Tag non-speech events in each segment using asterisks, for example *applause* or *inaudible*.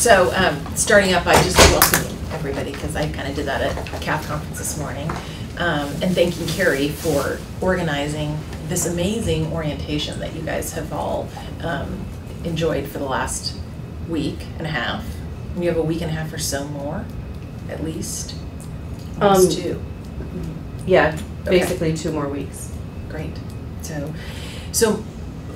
So, um, starting up, I just welcome everybody, because I kind of did that at a CAF conference this morning. Um, and thanking Carrie for organizing this amazing orientation that you guys have all, um, enjoyed for the last week and a half. And you have a week and a half or so more, at least. Almost Um, two. Yeah, Okay. basically two more weeks. Great. So, so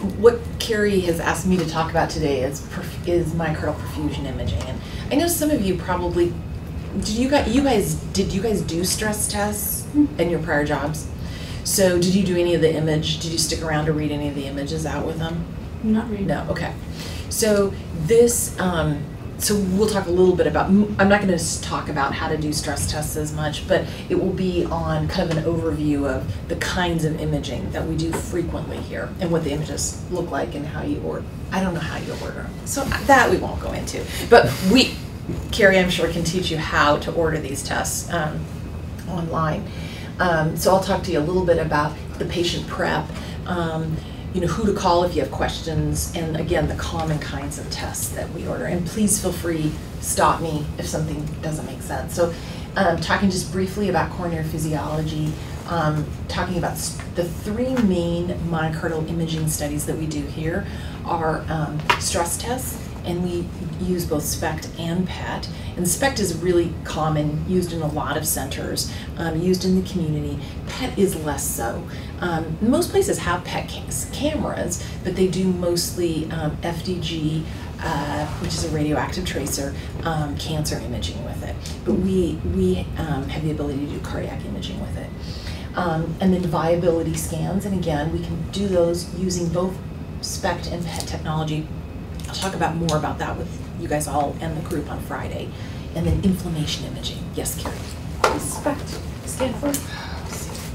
what Carrie has asked me to talk about today is perf- is myocardial perfusion imaging, and I know some of you probably did you guys you guys did you guys do stress tests in your prior jobs? So did you do any of the image? Did you stick around to read any of the images out with them? Not really. No, okay. So this, um, so we'll talk a little bit about, I'm not gonna talk about how to do stress tests as much, but it will be on kind of an overview of the kinds of imaging that we do frequently here and what the images look like and how you order, I don't know how you order them. So that we won't go into. But we, Carrie, I'm sure can teach you how to order these tests, um, online. Um, so I'll talk to you a little bit about the patient prep, um, you know, who to call if you have questions, and again, the common kinds of tests that we order. And please feel free, stop me if something doesn't make sense. So, um, talking just briefly about coronary physiology, um, talking about the three main myocardial imaging studies that we do here are um, stress tests, and we use both SPECT and PET. And SPECT is really common, used in a lot of centers, um, used in the community. PET is less so. Um, most places have PET cameras, but they do mostly um, FDG, uh, which is a radioactive tracer, um, cancer imaging with it. But we, we um, have the ability to do cardiac imaging with it. Um, and then viability scans, and again, we can do those using both SPECT and PET technology. I'll talk about more about that with you guys all and the group on Friday. And then inflammation imaging. Yes, Carrie? Respect. Stand for.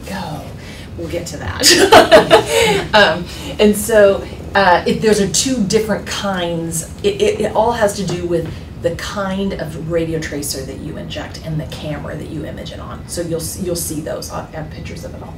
Go. We'll get to that. *laughs* um, and so uh, it, those are two different kinds. It, it, it all has to do with the kind of radio tracer that you inject and the camera that you image it on. So you'll you'll see those. I have pictures of it all.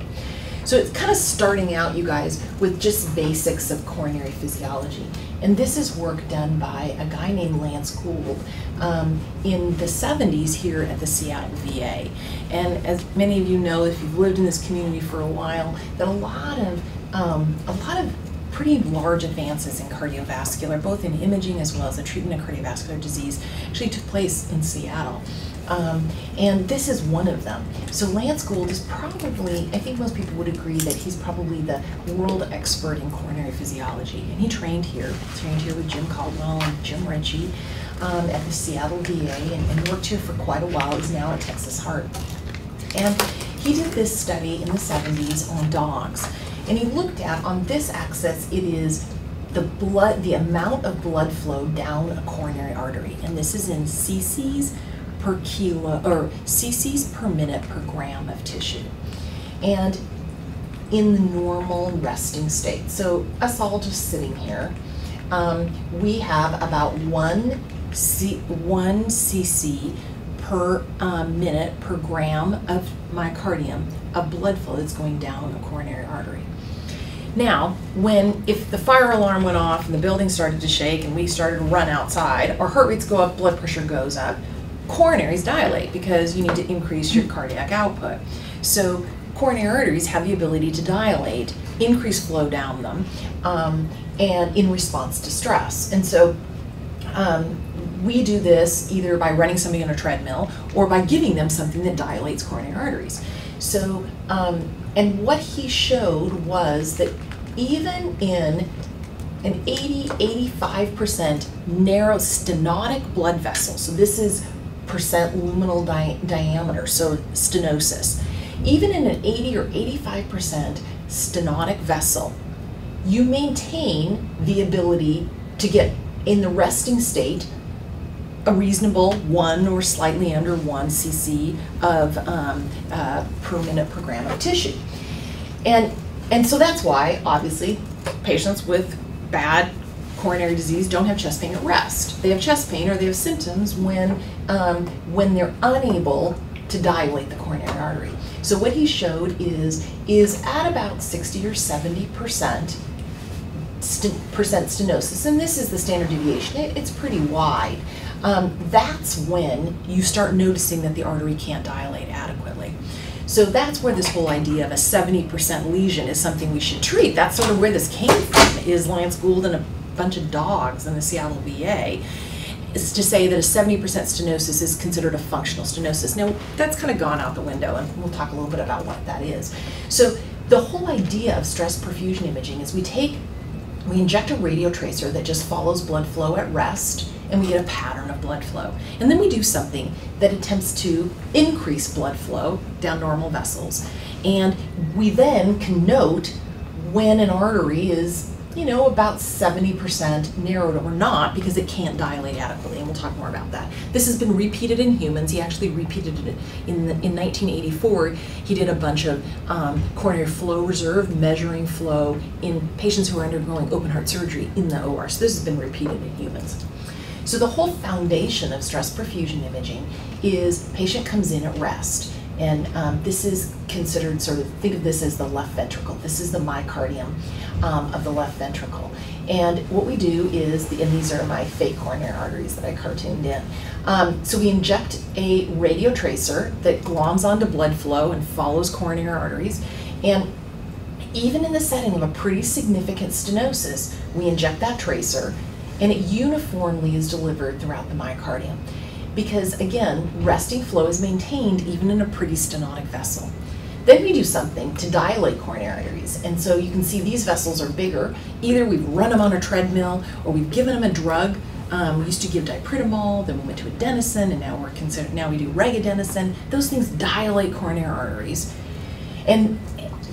So it's kind of starting out, you guys, with just basics of coronary physiology. And this is work done by a guy named Lance Gould um, in the 70s here at the Seattle VA. And as many of you know, if you've lived in this community for a while, that a lot of um, a lot of pretty large advances in cardiovascular, both in imaging as well as the treatment of cardiovascular disease, actually took place in Seattle. Um, and this is one of them. So Lance Gould is probably, I think most people would agree that he's probably the world expert in coronary physiology. And he trained here, trained here with Jim Caldwell and Jim Ritchie um, at the Seattle VA and, and worked here for quite a while. He's now at Texas Heart. And he did this study in the 70s on dogs. And he looked at, on this axis, it is the blood, the amount of blood flow down a coronary artery. And this is in cc's per kilo, or cc's per minute per gram of tissue. And in the normal resting state. So us all just sitting here, um, we have about one c one cc per um, minute per gram of myocardium of blood flow that's going down the coronary artery. Now, when if the fire alarm went off and the building started to shake and we started to run outside, our heart rates go up, blood pressure goes up, coronaries dilate because you need to increase your cardiac output. So coronary arteries have the ability to dilate, increase flow down them, um, and in response to stress. And so um, we do this either by running somebody on a treadmill or by giving them something that dilates coronary arteries. So, um, and what he showed was that even in an 80, 85% narrow stenotic blood vessel, so this is luminal di- diameter, so stenosis, even in an 80 or 85% stenotic vessel, you maintain the ability to get in the resting state a reasonable one or slightly under one cc of um, uh, per minute per gram of tissue. And, and so that's why, obviously, patients with bad coronary disease don't have chest pain at rest. They have chest pain or they have symptoms when, um, when they're unable to dilate the coronary artery. So what he showed is, is at about 60 or 70 percent st- percent stenosis, and this is the standard deviation. It, it's pretty wide. um, that's when you start noticing that the artery can't dilate adequately. So that's where this whole idea of a 70% lesion is something we should treat. That's sort of where this came from, is Lance Gould and a bunch of dogs in the Seattle VA is to say that a 70% stenosis is considered a functional stenosis. Now, that's kind of gone out the window, and we'll talk a little bit about what that is. So, the whole idea of stress perfusion imaging is we take, we inject a radiotracer that just follows blood flow at rest, and we get a pattern of blood flow. And then we do something that attempts to increase blood flow down normal vessels. And we then can note when an artery is you know, about 70% narrowed or not because it can't dilate adequately, and we'll talk more about that. This has been repeated in humans. He actually repeated it in, the, in 1984. He did a bunch of um, coronary flow reserve, measuring flow in patients who are undergoing open heart surgery in the OR. So this has been repeated in humans. So the whole foundation of stress perfusion imaging is patient comes in at rest. And um, this is considered sort of, think of this as the left ventricle. This is the myocardium um, of the left ventricle. And what we do is, the, and these are my fake coronary arteries that I cartooned in. Um, so we inject a radiotracer that gloms onto blood flow and follows coronary arteries. And even in the setting of a pretty significant stenosis, we inject that tracer and it uniformly is delivered throughout the myocardium. Because again, resting flow is maintained even in a pretty stenotic vessel. Then we do something to dilate coronary arteries. And so you can see these vessels are bigger. Either we've run them on a treadmill or we've given them a drug. Um, we used to give dipyridamole, then we went to adenosine, and now we're considered now we do regadenoson. Those things dilate coronary arteries. And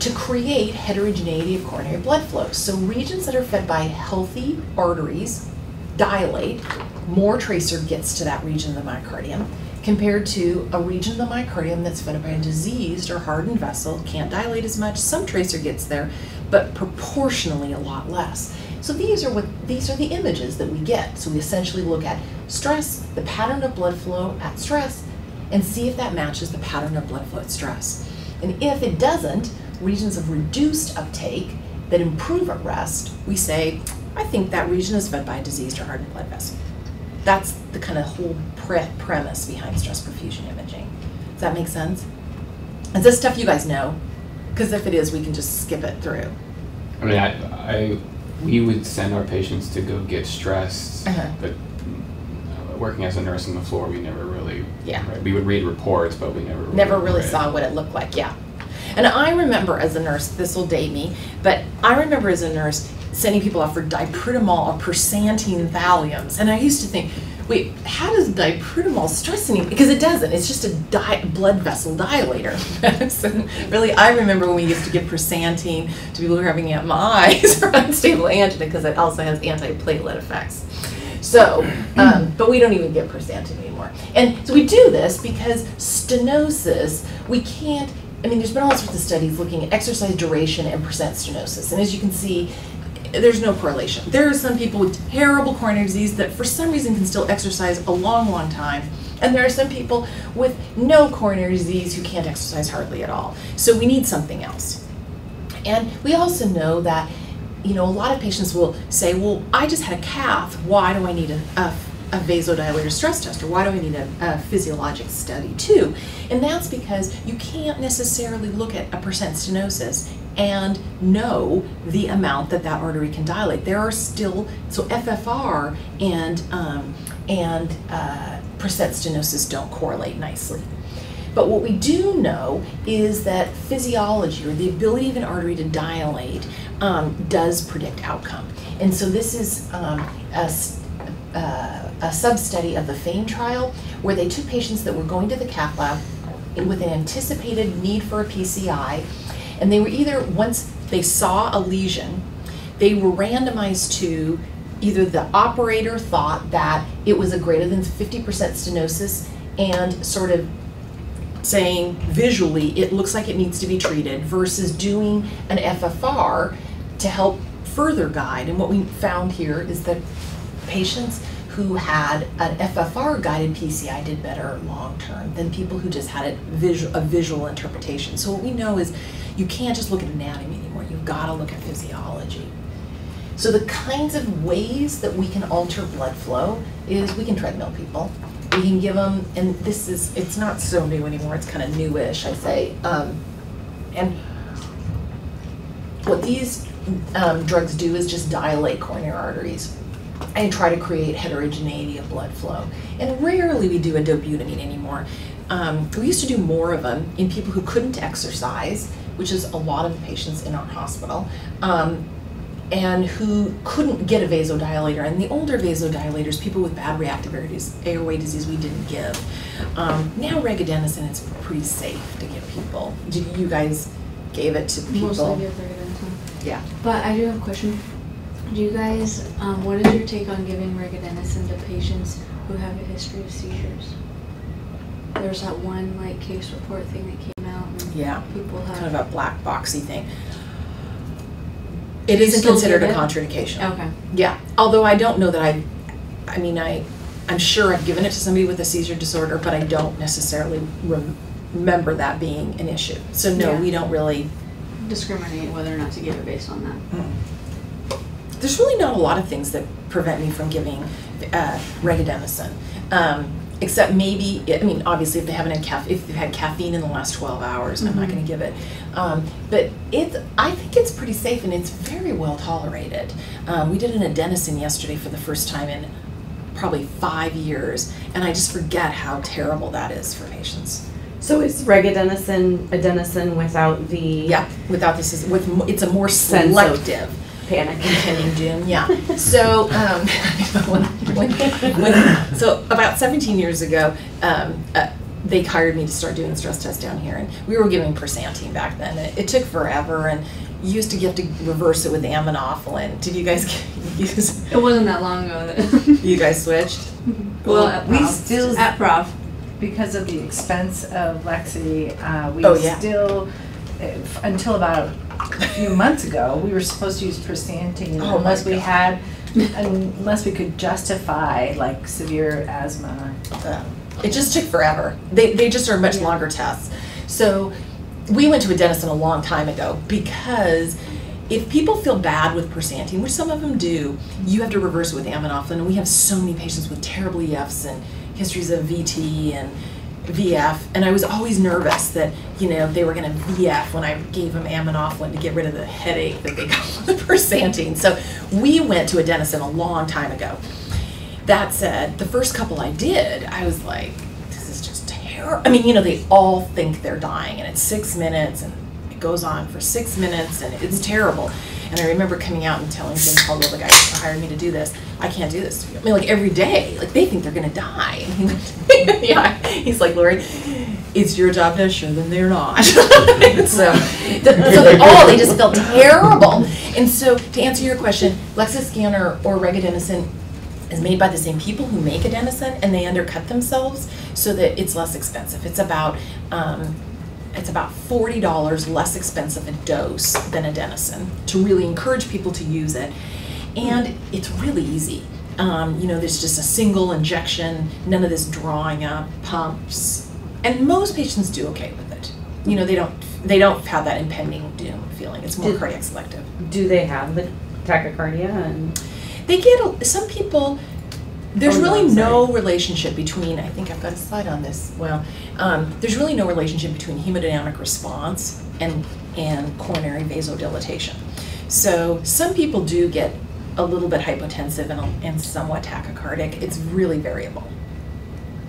to create heterogeneity of coronary blood flow. So regions that are fed by healthy arteries dilate, more tracer gets to that region of the myocardium compared to a region of the myocardium that's fed by a diseased or hardened vessel, can't dilate as much. Some tracer gets there, but proportionally a lot less. So these are what these are the images that we get. So we essentially look at stress, the pattern of blood flow at stress, and see if that matches the pattern of blood flow at stress. And if it doesn't, regions of reduced uptake that improve at rest, we say, I think that region is fed by a diseased or hardened blood vessel. That's the kind of whole pre premise behind stress perfusion imaging. Does that make sense? Is this stuff you guys know? Because if it is, we can just skip it through. I mean, I, I, we would send our patients to go get stressed, Uh-huh. but uh, working as a nurse on the floor, we never really. Yeah. right, We would read reports, but we never. Never really read. saw what it looked like, yeah. And I remember as a nurse, this will date me, but I remember as a nurse sending people off for dipyridamole or persantine Valiums. And I used to think, wait, how does dipyridamole stress any? Because it doesn't. It's just a di- blood vessel dilator. *laughs* so really, I remember when we used to give persantine to people who were having MIs or *laughs* unstable angina because it also has antiplatelet effects. So, um, but we don't even give persantine anymore. And so we do this because stenosis, we can't, I mean, there's been all sorts of studies looking at exercise duration and percent stenosis. And as you can see, there's no correlation. There are some people with terrible coronary disease that for some reason can still exercise a long, long time. And there are some people with no coronary disease who can't exercise hardly at all. So we need something else. And we also know that, you know, a lot of patients will say, well, I just had a cath. Why do I need a, a, a vasodilator stress test? Or why do I need a, a physiologic study too? And that's because you can't necessarily look at a percent stenosis and know the amount that that artery can dilate. There are still, so FFR and, um, and uh, percent stenosis don't correlate nicely. But what we do know is that physiology or the ability of an artery to dilate um, does predict outcome. And so this is um, a, uh, a sub-study of the FAME trial where they took patients that were going to the cath lab with an anticipated need for a PCI, and they were either, once they saw a lesion, they were randomized to either the operator thought that it was a greater than 50% stenosis and sort of saying visually it looks like it needs to be treated versus doing an FFR to help further guide. And what we found here is that patients who had an FFR guided PCI did better long term than people who just had it visual, a visual interpretation. So what we know is you can't just look at anatomy anymore. You've got to look at physiology. So the kinds of ways that we can alter blood flow is we can treadmill people. We can give them, and this is, it's not so new anymore, it's kind of newish, I say. Um, and what these um, drugs do is just dilate coronary arteries and try to create heterogeneity of blood flow. And rarely we do a dobutamine anymore. Um, we used to do more of them in people who couldn't exercise, which is a lot of the patients in our hospital, um, and who couldn't get a vasodilator. And the older vasodilators, people with bad reactive airway disease, we didn't give. Um, now regadenoson is pretty safe to give people. Did you guys gave it to people? Mostly give regadenoson. Yeah. But I do have a question. Do you guys, um, what is your take on giving regadenoson to patients who have a history of seizures? There's that one like case report thing that came out and Yeah. people have. Kind of a black boxy thing. It isn't considered a contraindication. Okay. Yeah, although I don't know that I, I mean, I, I'm sure I've given it to somebody with a seizure disorder, but I don't necessarily rem- remember that being an issue. So no, Yeah. we don't really, Discriminate whether or not to give it based on that. mm. There's really not a lot of things that prevent me from giving uh. Um, except maybe, I mean, obviously if they haven't had caff, if they've had caffeine in the last 12 hours, I'm not going to give it. Um, but it's, I think it's pretty safe and it's very well tolerated. Um, we did an adenosine yesterday for the first time in probably five years, and I just forget how terrible that is for patients. So is regadenoson adenosine without the Yeah, without this is with it's a more selective. Panic? impending doom. Yeah. So, um, when, when, when, so about 17 years ago, um, uh, they hired me to start doing stress tests down here, and we were giving persantine back then. It, it took forever, and you used to have to reverse it with aminophylline. Did you guys *laughs* use? It wasn't that long ago that. *laughs* You guys switched. well, at we Prof. still- at Prof. because of the expense of Lexi, uh, we Oh, yeah. still, if- until about a few months ago, we were supposed to use Pristantine Oh, unless we had, *laughs* unless we could justify like severe asthma. Uh, it just took forever. They, they just are much Yeah. longer tests. So we went to adenosine a long time ago because if people feel bad with persantine, which some of them do, you have to reverse it with aminophylline. And we have so many patients with terrible EFs and histories of VT and VF. And I was always nervous that, you know, they were going to VF when I gave them aminophylline to get rid of the headache that they got *laughs* with persantine. So we went to adenosine a long time ago. That said, the first couple I did, I was like, this is just terrible. I mean, you know, they all think they're dying, and it's six minutes, and it goes on for six minutes, and it's terrible. And I remember coming out and telling Jim Caldwell, the guy who hired me to do this, I can't do this. I mean, like every day, like they think they're gonna die. *laughs* Yeah, he's like, Lori, it's your job to show them they're not. *laughs* So, th- so they all they just felt terrible. And so, to answer your question, Lexiscan or, or regadenoson is made by the same people who make adenosine, and they undercut themselves so that it's less expensive. It's about um, it's about forty dollars less expensive a dose than adenosine to really encourage people to use it, and it's really easy. Um, you know, there's just a single injection, none of this drawing up pumps, and most patients do okay with it. You know, they don't they don't have that impending doom feeling. It's more Did- cardiac selective. Do they have the tachycardia and? They get some people. There's Oh, really no relationship between. I think I've got a slide on this. Well, um, there's really no relationship between hemodynamic response and and coronary vasodilatation. So some people do get a little bit hypotensive and, and somewhat tachycardic. It's really variable.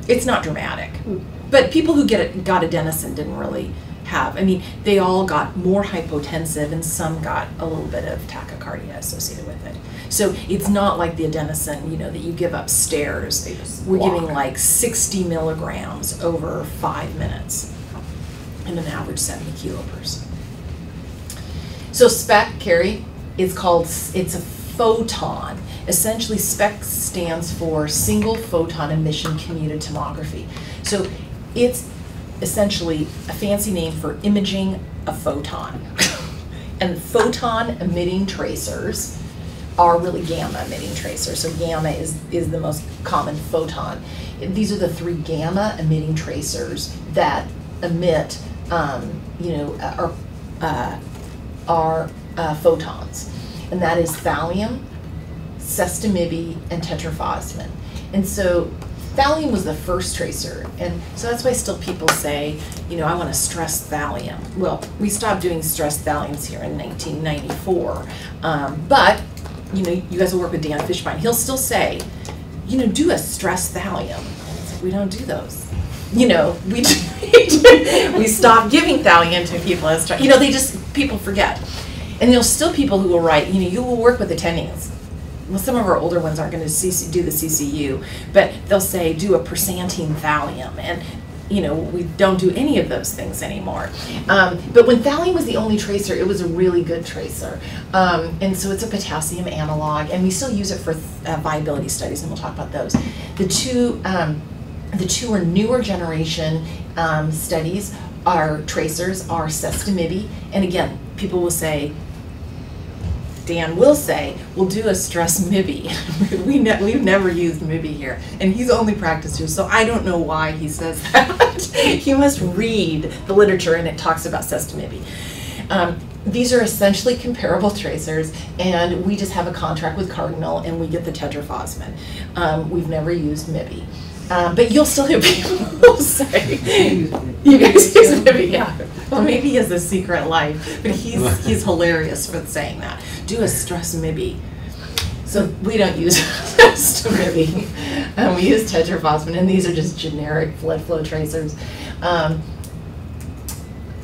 It's not dramatic, Hmm. but people who get it, got adenosine didn't really have. I mean, they all got more hypotensive, and some got a little bit of tachycardia associated with it. So it's not like the adenosine, you know, that you give upstairs. We're giving like 60 milligrams over five minutes in an average 70 kilo person. So SPECT, Carrie, is called, it's a photon. Essentially, SPECT stands for single photon emission computed tomography. So it's essentially a fancy name for imaging a photon. *laughs* and photon emitting tracers are really gamma emitting tracers. So gamma is, is the most common photon. These are the three gamma emitting tracers that emit, um, you know, are, uh, are uh, photons. and that is thallium, sestamibi, and tetrofosmin. And so thallium was the first tracer, and so that's why still people say, you know, I want to stress thallium. Well, we stopped doing stress thalliums here in 1994, um, but you know, you guys will work with Dan Fishbein. He'll still say, you know, do a stress thallium. We don't do those. You know, we *laughs* we stop giving thallium to people as. You know, they just people forget. And there's still people who will write. You know, you will work with attendings. Well, some of our older ones aren't going to do the CCU, but they'll say do a persantine thallium, and you know, we don't do any of those things anymore. Um, but when thallium was the only tracer, it was a really good tracer. Um, and so it's a potassium analog, and we still use it for uh, viability studies, and we'll talk about those. The two, um, the two are newer generation um, studies. Our tracers are sestamibi, and again, people will say, Dan will say, we'll do a stress MIBI. *laughs* we ne we've never used MIBI here, and he's only practiced here, so I don't know why he says *laughs* that. he must read the literature, and it talks about sestamibi. Um, these are essentially comparable tracers, and we just have a contract with Cardinal, and we get the tetrofosmin. Um, we've never used MIBI. Um, but you'll still hear people *laughs* say, you guys use MIBI, yeah. *laughs* Well, maybe he has a secret life, but he's, he's hilarious for saying that. Do a stress MIBI. So we don't use *laughs* stress MIBI. Um, we use tetrofosmin, and these are just generic blood flow tracers. Um,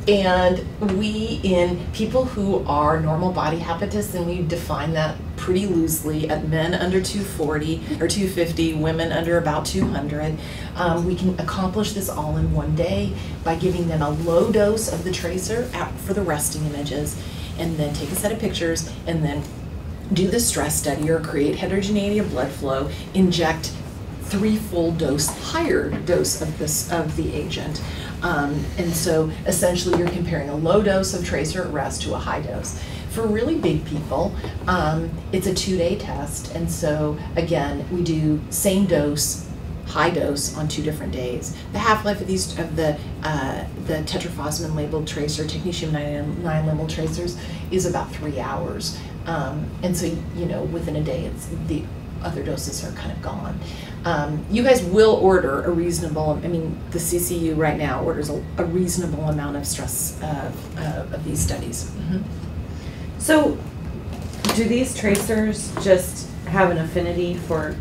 and we, in people who are normal body habitus, and we define that pretty loosely at men under 240 or 250, women under about 200, um, we can accomplish this all in one day by giving them a low dose of the tracer for the resting images, and then take a set of pictures, and then do the stress study or create heterogeneity of blood flow, inject three full dose, higher dose of this of the agent. Um, and so essentially you're comparing a low dose of tracer at rest to a high dose. For really big people, um, it's a two-day test, and so again, we do same dose, high dose on two different days. The half-life of these of the uh, the tetrofosmin labeled tracer, technetium 99 labeled tracers, is about three hours, um, and so you know within a day, it's the other doses are kind of gone. Um, you guys will order a reasonable, I mean, the CCU right now orders a, a reasonable amount of stress uh, uh, of these studies. Mm -hmm. So, do these tracers just have an affinity for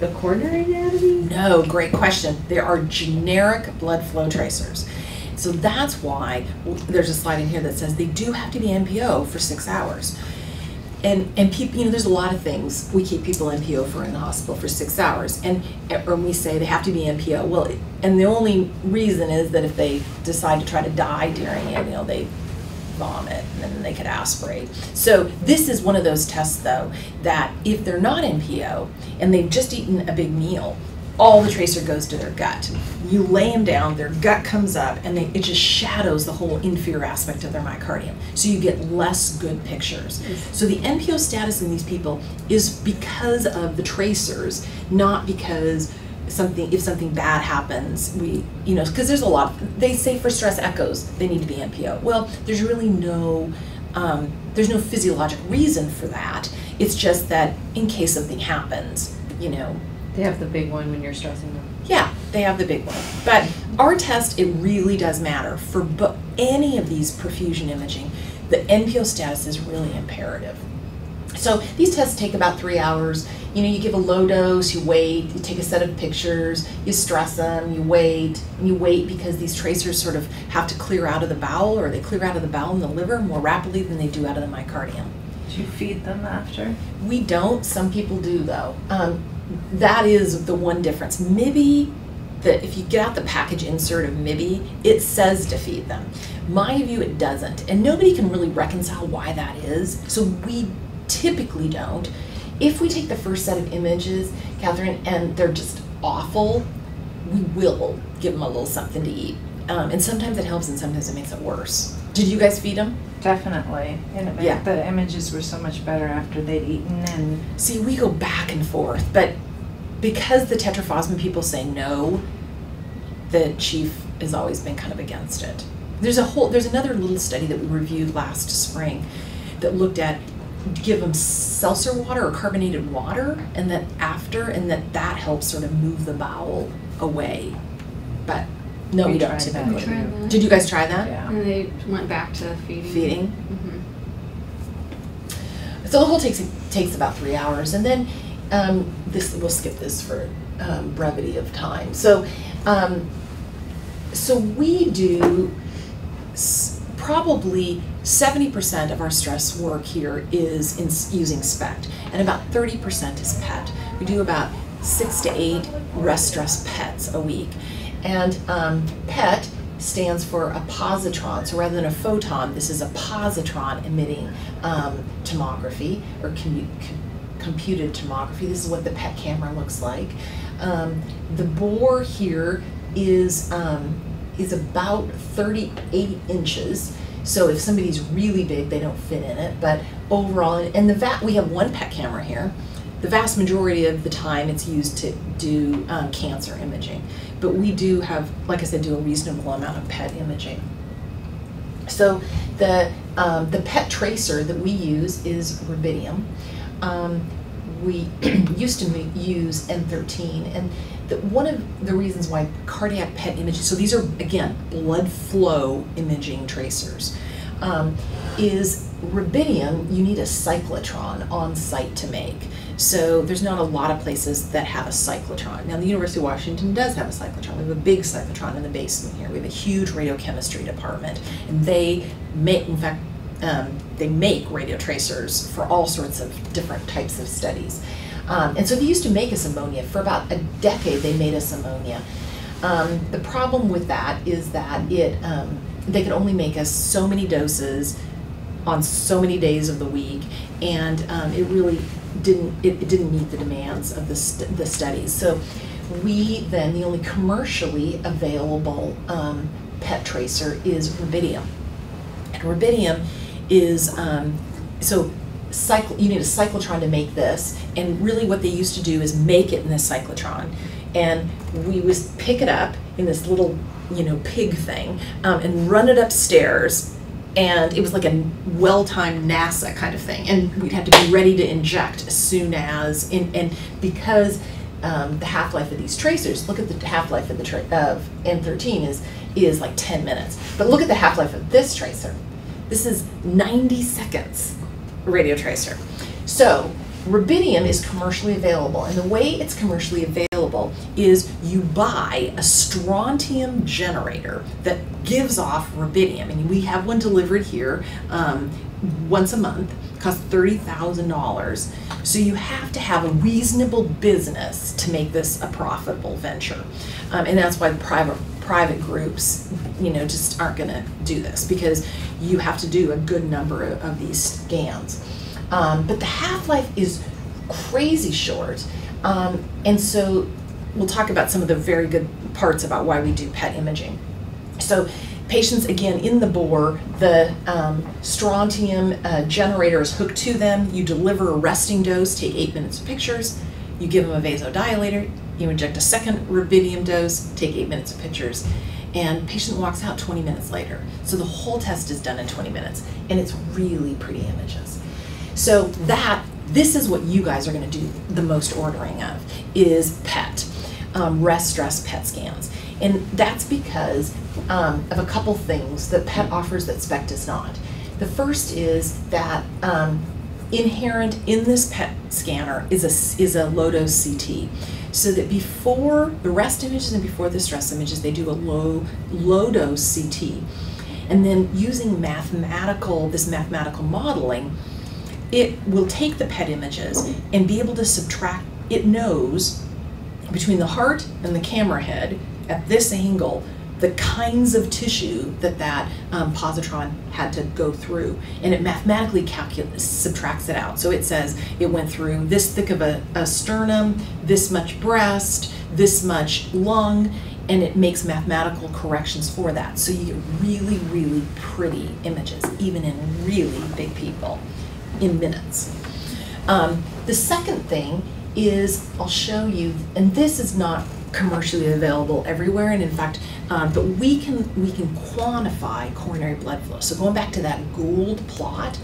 the coronary anatomy? No, great question. There are generic blood flow tracers. So that's why there's a slide in here that says they do have to be NPO for six hours and and people, you know, there's a lot of things we keep people NPO for in the hospital for six hours, and or we say they have to be NPO. Well, and the only reason is that if they decide to try to die during it, you know, they vomit and then they could aspirate. So this is one of those tests, though, that if they're not NPO and they've just eaten a big meal, all the tracer goes to their gut. You lay them down, their gut comes up, and they, it just shadows the whole inferior aspect of their myocardium. So you get less good pictures. So the NPO status in these people is because of the tracers, not because something if something bad happens we you know because there's a lot they say for stress echoes they need to be npo well there's really no um, there's no physiologic reason for that it's just that in case something happens you know they have the big one when you're stressing them. Yeah, they have the big one. But our test, it really does matter. For any of these perfusion imaging, the NPO status is really imperative. So these tests take about three hours. You know, you give a low dose, you wait, you take a set of pictures, you stress them, you wait, and you wait because these tracers sort of have to clear out of the bowel or they clear out of the bowel and the liver more rapidly than they do out of the myocardium. Do you feed them after? We don't. Some people do, though. Um, that is the one difference. MIBI, that if you get out the package insert of MIBI, it says to feed them. Myoview, it doesn't. And nobody can really reconcile why that is. So we typically don't. If we take the first set of images, Catherine, and they're just awful, we will give them a little something to eat. Um, and sometimes it helps and sometimes it makes it worse. Did you guys feed them? Definitely. And yeah. the images were so much better after they'd eaten and See, we go back and forth, but because the tetrofosmin people say no, the chief has always been kind of against it. There's a whole there's another little study that we reviewed last spring that looked at give them seltzer water or carbonated water, and that after, and that that helps sort of move the bowel away. But no, we, We don't tried that. typically. That. Did you guys try that? Yeah. And they went back to feeding. Feeding. Mhm. So the whole takes takes about three hours, and then um, this we'll skip this for um, brevity of time. So, um, so we do s- probably seventy percent of our stress work here is in using SPECT, and about thirty percent is PET. We do about six to eight rest stress PETs a week, and um, PET stands for a positron. So rather than a photon, this is a positron emitting um, tomography or com- computed tomography. This is what the PET camera looks like. Um, the bore here is um, is about 38 inches. So if somebody's really big, they don't fit in it. But overall, and the vat, we have one PET camera here. The vast majority of the time, it's used to do um, cancer imaging. But we do have, like I said, do a reasonable amount of PET imaging. So the um, the PET tracer that we use is rubidium. Um, we *clears throat* used to use N13, and the, one of the reasons why cardiac PET imaging. So these are again blood flow imaging tracers. Um, is rubidium? You need a cyclotron on site to make. So there's not a lot of places that have a cyclotron. Now the University of Washington does have a cyclotron. We have a big cyclotron in the basement here. We have a huge radiochemistry department, and they make, in fact, um, they make radio tracers for all sorts of different types of studies. Um, and so they used to make us ammonia. For about a decade, they made us ammonia. Um, the problem with that is that it um, they could only make us so many doses on so many days of the week, and um, it really didn't it, it didn't meet the demands of the st- the studies. So we then the only commercially available um, PET tracer is rubidium, and rubidium is um, so cycle you need a cyclotron to make this and really what they used to do is make it in this cyclotron. And we would pick it up in this little you know pig thing um, and run it upstairs and it was like a well-timed nasa kind of thing. And we'd have to be ready to inject as soon as in, and because um, the half-life of these tracers look at the half-life of the of n13 is is like 10 minutes. But look at the half-life of this tracer. This is 90 seconds radio tracer. So rubidium is commercially available, and the way it's commercially available is you buy a strontium generator that gives off rubidium, and we have one delivered here um, once a month. Costs thirty thousand dollars. So you have to have a reasonable business to make this a profitable venture, um, and that's why the private private groups, you know, just aren't going to do this because you have to do a good number of, of these scans. Um, but the half life is crazy short, um, and so we'll talk about some of the very good parts about why we do PET imaging. So patients again in the bore the um, strontium uh, generator is hooked to them. You deliver a resting dose take eight minutes of pictures. You give them a vasodilator. You inject a second rubidium dose take eight minutes of pictures and patient walks out 20 minutes later so the whole test is done in 20 minutes and it's really pretty images so that this is what you guys are going to do the most ordering of is PET, um, rest stress PET scans, and that's because um, of a couple things that PET offers that SPECT does not. The first is that um, inherent in this PET scanner is a is a low dose CT. So that before the rest images and before the stress images, they do a low low dose CT, and then using mathematical this mathematical modeling, it will take the PET images and be able to subtract. It knows between the heart and the camera head at this angle the kinds of tissue that that um, positron had to go through. And it mathematically calculates subtracts it out. So it says it went through this thick of a, a sternum this much breast this much lung and it makes mathematical corrections for that. So you get really really pretty images even in really big people in minutes. Um, the second thing is I'll show you, and this is not commercially available everywhere, and in fact, um, but we can we can quantify coronary blood flow. So going back to that Gould plot,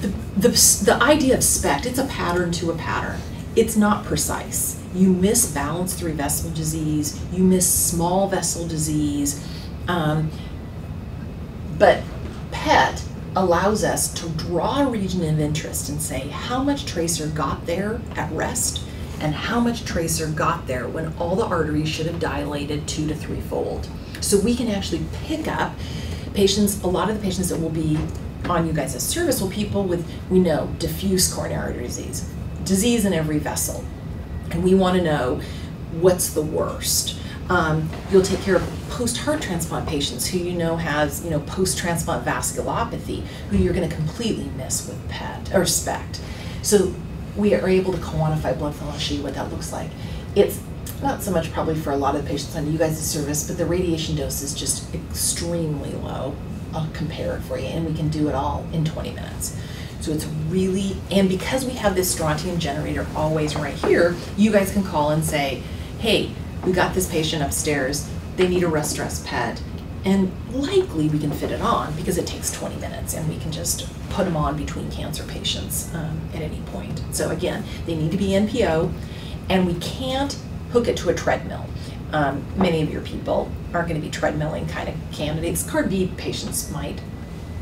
the, the, the idea of SPECT, it's a pattern to a pattern. It's not precise. You miss balanced three vessel disease, you miss small vessel disease. Um, but PET allows us to draw a region of interest and say how much tracer got there at rest and how much tracer got there when all the arteries should have dilated two to three fold. So we can actually pick up patients, a lot of the patients that will be on you guys' service will people with, we know, diffuse coronary artery disease, disease in every vessel. And we want to know what's the worst. Um, you'll take care of post-heart transplant patients who you know has, you know, post-transplant vasculopathy, who you're going to completely miss with PET or SPECT. So we are able to quantify blood flow and show you what that looks like. It's not so much probably for a lot of the patients under you guys' service, but the radiation dose is just extremely low. I'll compare it for you, and we can do it all in 20 minutes. So it's really, and because we have this strontium generator always right here, you guys can call and say, hey, we got this patient upstairs, they need a rest stress. And likely we can fit it on because it takes 20 minutes and we can just put them on between cancer patients um, at any point. So again, they need to be NPO and we can't hook it to a treadmill. Um, many of your people aren't going to be treadmilling kind of candidates. CARD B patients might,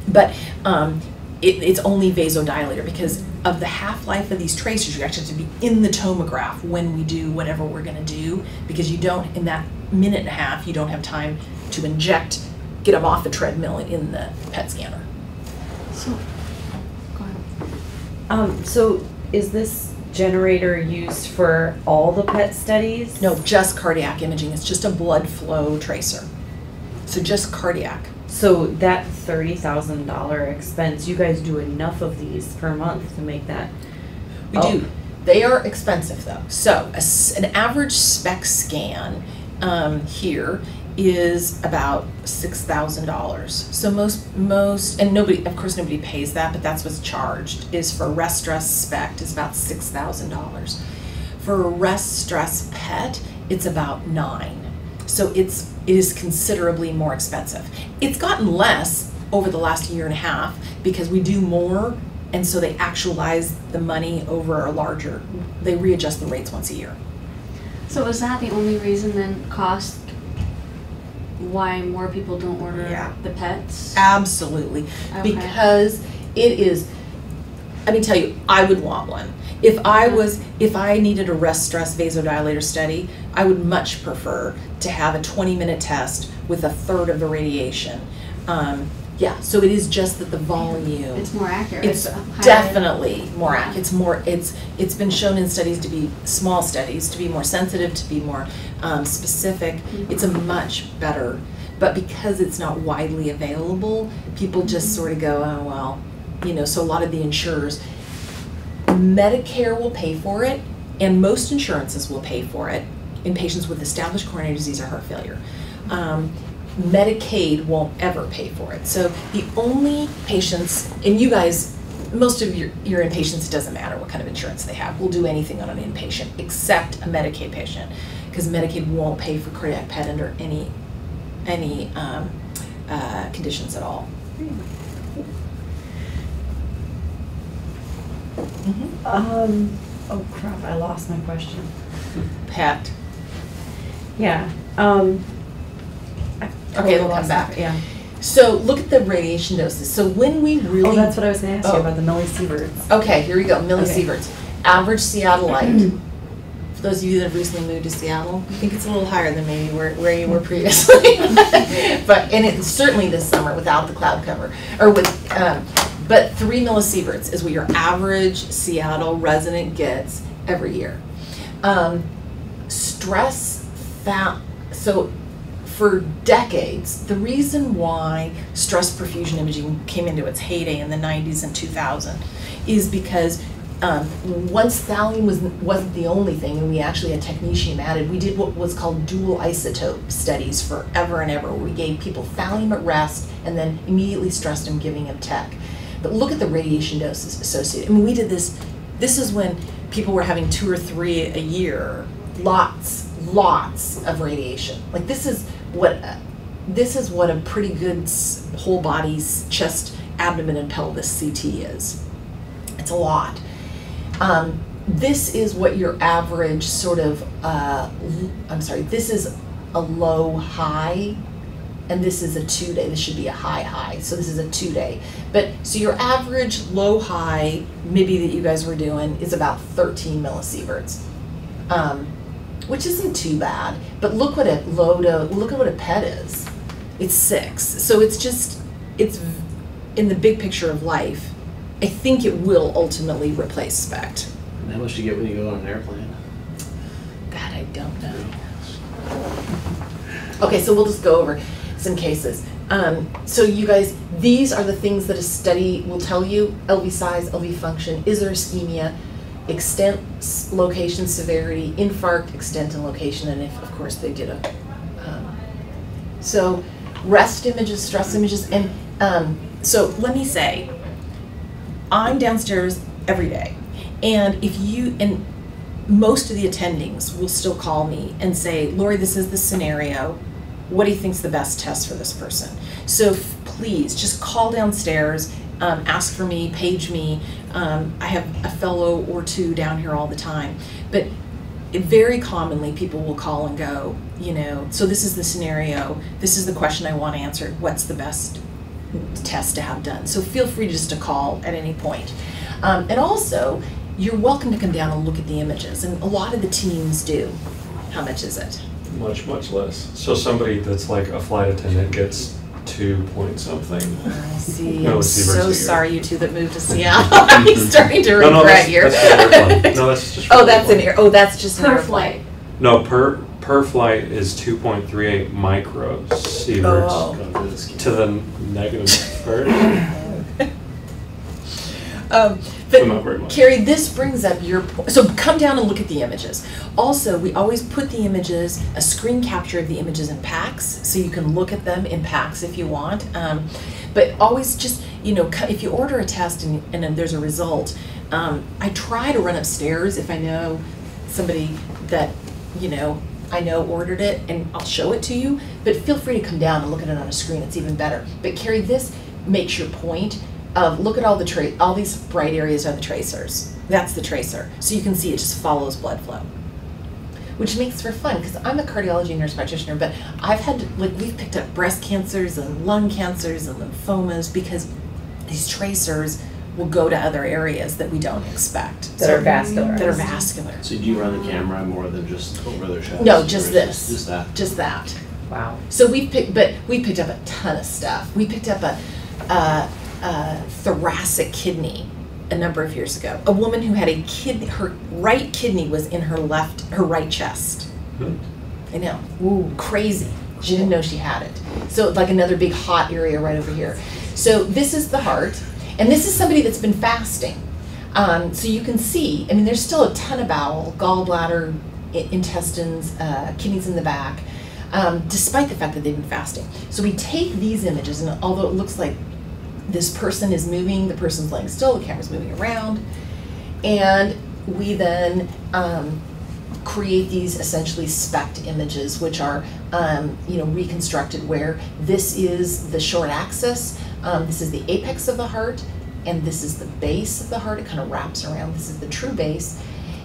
but um, it, it's only vasodilator because of the half-life of these tracers. You actually have to be in the tomograph when we do whatever we're going to do because you don't, in that minute and a half, you don't have time to inject, get them off the treadmill in the PET scanner. So, go ahead. Um, so is this generator used for all the PET studies? No, just cardiac imaging. It's just a blood flow tracer. So just cardiac. So that thirty thousand dollar expense, you guys do enough of these per month to make that? We Oh. do. They are expensive though. So a s an average SPECT scan um, here is about six thousand dollars. So most most and nobody, of course, nobody pays that, but that's what's charged. Is for rest stress SPECT is about six thousand dollars. For a rest stress PET, it's about nine. So it's it is considerably more expensive. It's gotten less over the last year and a half because we do more and so they actualize the money over a larger they readjust the rates once a year. So is that the only reason then cost why more people don't order Yeah. the pets? Absolutely. Okay. Because it is let me tell you, I would want one. If I was if I needed a rest stress vasodilator study, I would much prefer to have a 20 minute test with a third of the radiation. Um, yeah, so it is just that the volume It's more accurate. It's definitely more accurate. It's more. It's it's been shown in studies to be small studies to be more sensitive, to be more um, specific. It's a much better. But because it's not widely available, people just sort of go, oh well, you know. So a lot of the insurers, Medicare will pay for it, and most insurances will pay for it in patients with established coronary disease or heart failure. Um, Medicaid won't ever pay for it. So the only patients, and you guys, most of your, your inpatients, it doesn't matter what kind of insurance they have. We'll do anything on an inpatient except a Medicaid patient because Medicaid won't pay for cardiac PET under any any um, uh, conditions at all. Mhm. Um, oh crap, I lost my question. PET. Yeah, um. I Okay, it'll come back. it, Yeah. So look at the radiation doses. So when we really Oh, that's what I was gonna ask you Oh. about the millisieverts. Okay, here we go. Millisieverts. Average Seattleite. *clears throat* Those of you that have recently moved to Seattle, I think it's a little higher than maybe where, where you were *laughs* previously. *laughs* but and it's certainly this summer without the cloud cover or with. Um, but three millisieverts is what your average Seattle resident gets every year. Um, stress found so for decades, the reason why stress perfusion imaging came into its heyday in the 90s and 2000 is because um, once thallium was, wasn't the only thing, and we actually had technetium added, we did what was called dual isotope studies forever and ever, we gave people thallium at rest and then immediately stressed them, giving them tech. But look at the radiation doses associated. I mean, we did this, this is when people were having two or three a year, lots, lots of radiation. Like this is what, this is what a pretty good whole body's chest, abdomen, and pelvis CT is. it's a lot. Um, this is what your average sort of, uh, I'm sorry, this is a low high, and this is a two day. This should be a high high. So this is a two day. But so your average low high, maybe that you guys were doing, is about 13 millisieverts, um, which isn't too bad. But look what a low to look at what a pet is. It's six. So it's just it's in the big picture of life. I think it will ultimately replace SPECT. And How much do you get when you go on an airplane? That I don't know. Okay, so we'll just go over some cases. Um, so you guys, these are the things that a study will tell you, LV size, LV function, is there ischemia, extent, location, severity, infarct, extent and location, and if, of course, they did a, um, so rest images, stress images, and, um, so let me say, I'm downstairs every day. And if you, and most of the attendings will still call me and say, Lori, this is the scenario. What do you think's the best test for this person? So please just call downstairs, um, ask for me, page me. Um, I have a fellow or two down here all the time. But it, very commonly, people will call and go, you know, so this is the scenario, this is the question I want answered, what's the best test to have done? So feel free just to call at any point. Um, and also, you're welcome to come down and look at the images, and a lot of the teams do. How much is it? Much, much less. So somebody that's like a flight attendant gets two point something. I see. No, I'm so sorry, you two that moved to *laughs* Seattle. *laughs* I'm starting to No, no, regret that's- here. that's for air flight. *laughs* No, that's just Oh, that's an air, oh, that's just an Per flight. No, per, per flight is two point three eight microsieverts Oh. To the negative third. Um, So not very but. Carrie, this brings up your point. So come down and look at the images. Also, we always put the images, a screen capture of the images in PACS, so you can look at them in PACS if you want. Um, but always just, you know, if you order a test and, and then there's a result, um, I try to run upstairs if I know somebody that, you know, I know ordered it and I'll show it to you. But feel free to come down and look at it on a screen. It's even better. But Carrie, this makes your point of look at all the tra- all these bright areas are the tracers. That's the tracer. So you can see it just follows blood flow. Which makes for fun because I'm a cardiology nurse practitioner, but I've had like we've picked up breast cancers and lung cancers and lymphomas because these tracers will go to other areas that we don't expect. That are vascular. That are vascular. So do you run the camera more than just over their chest? No, just this. Just that? Just that. Wow. So we picked, but we picked up a ton of stuff. We picked up a, a, a thoracic kidney a number of years ago. A woman who had a kidney, her right kidney was in her left, her right chest. Hmm. I know, ooh, crazy. She didn't know she had it. So like another big hot area right over here. So this is the heart, and this is somebody that's been fasting. Um, so you can see, I mean, there's still a ton of bowel, gallbladder, intestines, uh, kidneys in the back, um, despite the fact that they've been fasting. So we take these images, and although it looks like this person is moving, the person's laying still, the camera's moving around, and we then um, create these essentially SPECT images, which are um, you know reconstructed where this is the short axis, um, this is the apex of the heart, and this is the base of the heart. It kind of wraps around. This is the true base,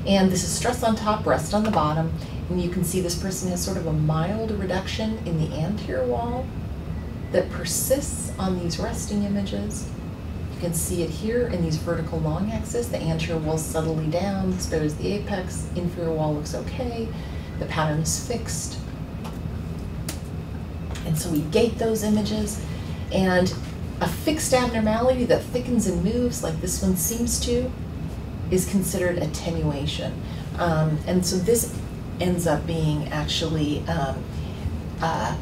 and this is stress on top, rest on the bottom, and you can see this person has sort of a mild reduction in the anterior wall that persists on these resting images. You can see it here in these vertical long axis. The anterior wall subtly down, spares the apex. Inferior wall looks okay. The pattern is fixed. And so we gate those images. And a fixed abnormality that thickens and moves, like this one seems to, is considered attenuation. Um, and so this ends up being actually um, uh,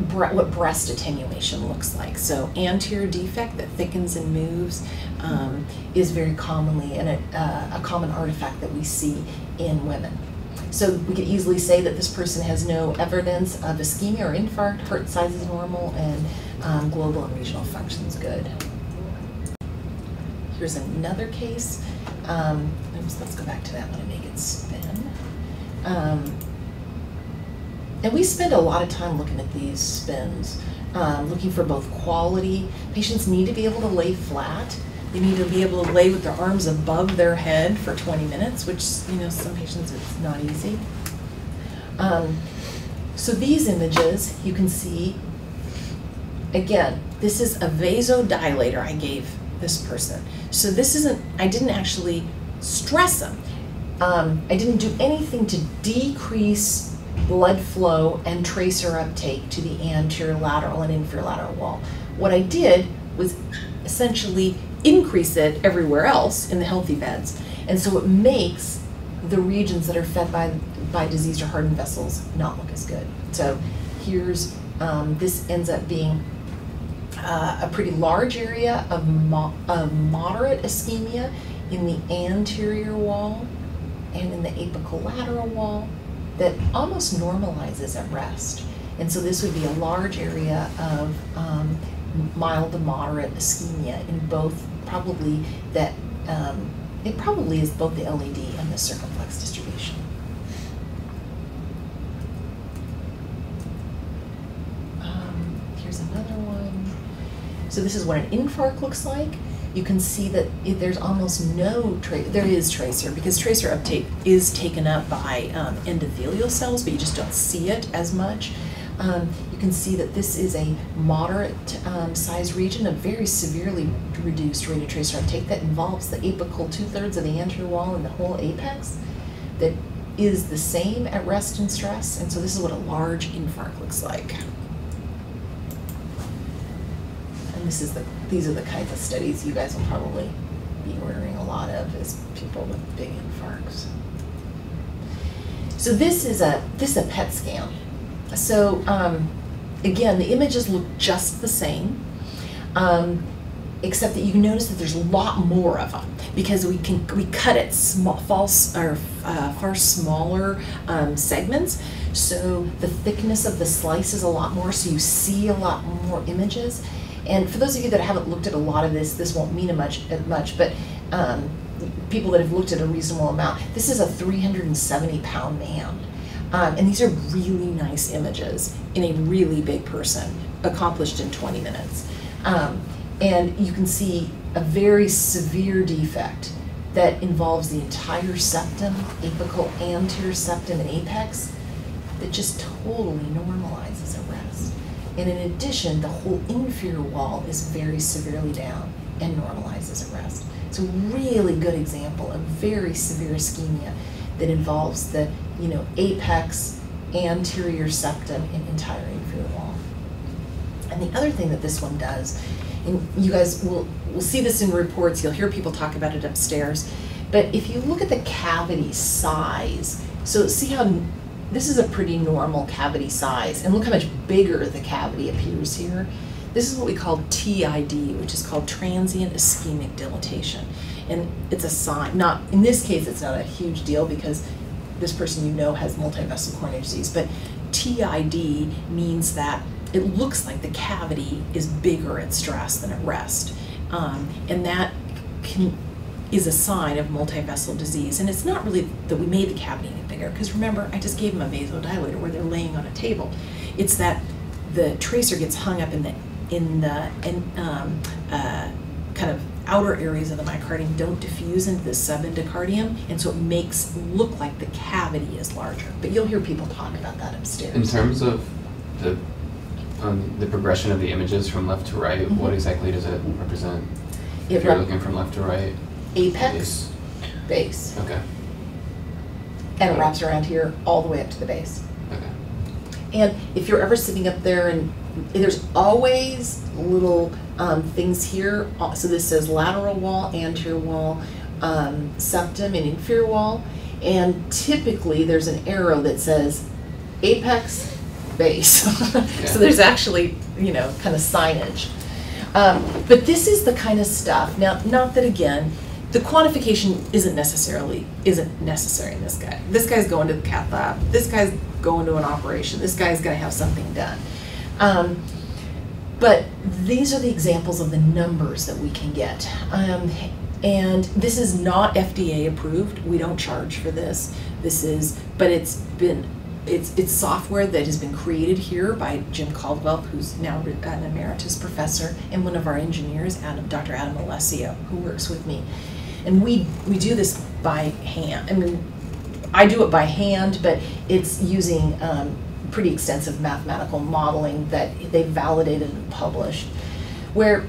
bre- what breast attenuation looks like. So anterior defect that thickens and moves um, is very commonly an, uh, a common artifact that we see in women. So we could easily say that this person has no evidence of ischemia or infarct, heart size is normal, and um, global and regional function's good. Here's another case. Um, oops, let's go back to that one and make it spin. Um, and we spend a lot of time looking at these spins, um, looking for both quality. Patients need to be able to lay flat. They need to be able to lay with their arms above their head for 20 minutes, which, you know, some patients it's not easy. Um, so these images, you can see, again, this is a vasodilator I gave this person. So this isn't, I didn't actually stress them. Um, I didn't do anything to decrease blood flow and tracer uptake to the anterior lateral and inferior lateral wall. What I did was essentially increase it everywhere else in the healthy beds. And so it makes the regions that are fed by, by diseased or hardened vessels not look as good. So here's, um, this ends up being uh, a pretty large area of, mo- of moderate ischemia in the anterior wall and in the apicolateral wall that almost normalizes at rest. And so this would be a large area of um, mild to moderate ischemia in both, probably that, um, it probably is both the LAD and the circumflex distribution. Um, here's another one. So this is what an infarct looks like. You can see that it, there's almost no trace, there is tracer, because tracer uptake is taken up by um, endothelial cells, but you just don't see it as much. Um, you can see that this is a moderate um, size region, a very severely reduced rate of tracer uptake that involves the apical two-thirds of the anterior wall and the whole apex that is the same at rest and stress. And so this is what a large infarct looks like. And this is the, these are the kinds of studies you guys will probably be ordering a lot of is people with big infarcts. So this is a, this is a PET scan. So um, again, the images look just the same, um, except that you notice that there's a lot more of them because we can we cut it small, false or uh, far smaller um, segments. So the thickness of the slice is a lot more, so you see a lot more images. And for those of you that haven't looked at a lot of this, this won't mean a much, uh, much but um, people that have looked at a reasonable amount, this is a 370 pound man. Um, and these are really nice images in a really big person, accomplished in 20 minutes. Um, and you can see a very severe defect that involves the entire septum, apical anterior septum and apex, that just totally normalizes at rest. And in addition, the whole inferior wall is very severely down and normalizes at rest. It's a really good example of very severe ischemia that involves the, you know, apex, anterior septum, and entire inferior wall. And the other thing that this one does, and you guys will, will see this in reports, you'll hear people talk about it upstairs, but if you look at the cavity size, so see how this is a pretty normal cavity size, and look how much bigger the cavity appears here. This is what we call TID, which is called transient ischemic dilatation. And it's a sign, not, in this case, it's not a huge deal because this person you know has multivessel coronary disease, but TID means that it looks like the cavity is bigger at stress than at rest. Um, and that can, is a sign of multivessel disease. And it's not really that we made the cavity any bigger, because remember, I just gave them a vasodilator where they're laying on a table. It's that the tracer gets hung up in the in the in, um, uh, kind of outer areas of the myocardium don't diffuse into the subendocardium, and so it makes look like the cavity is larger. But you'll hear people talk about that upstairs. In terms of the um, the progression of the images from left to right, Mhm. what exactly does it represent? It if you're looking from left to right, apex, base, okay, and it wraps around here all the way up to the base. okay. And if you're ever sitting up there and there's always little um, things here. uh, So this says lateral wall, anterior wall, um, septum, and inferior wall. And typically there's an arrow that says apex, base. *laughs* so there's actually, you know, kind of signage. Um, but this is the kind of stuff. Now, not that again, the quantification isn't necessarily isn't necessary in this guy. This guy's going to the cath lab. This guy's going to an operation. This guy's going to have something done. Um, but these are the examples of the numbers that we can get. Um, and this is not FDA approved. We don't charge for this. This is, but it's been it's, it's software that has been created here by Jim Caldwell, who's now an emeritus professor, and one of our engineers, Adam, Dr. Adam Alessio, who works with me. And we, we do this by hand. I mean, I do it by hand, but it's using um, pretty extensive mathematical modeling that they validated and published, where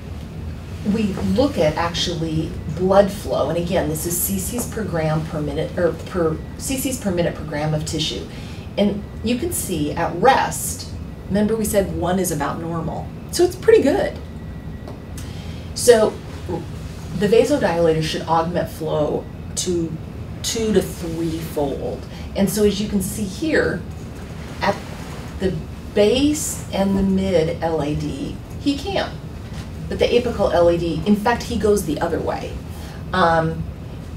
we look at actually blood flow, and again, this is cc's per gram per minute, or per cc's per minute per gram of tissue. And you can see at rest, remember we said one is about normal, so it's pretty good. So the vasodilator should augment flow to two to three fold. And so as you can see here, the base and the mid LAD, he can. But the apical LAD, in fact, he goes the other way. Um,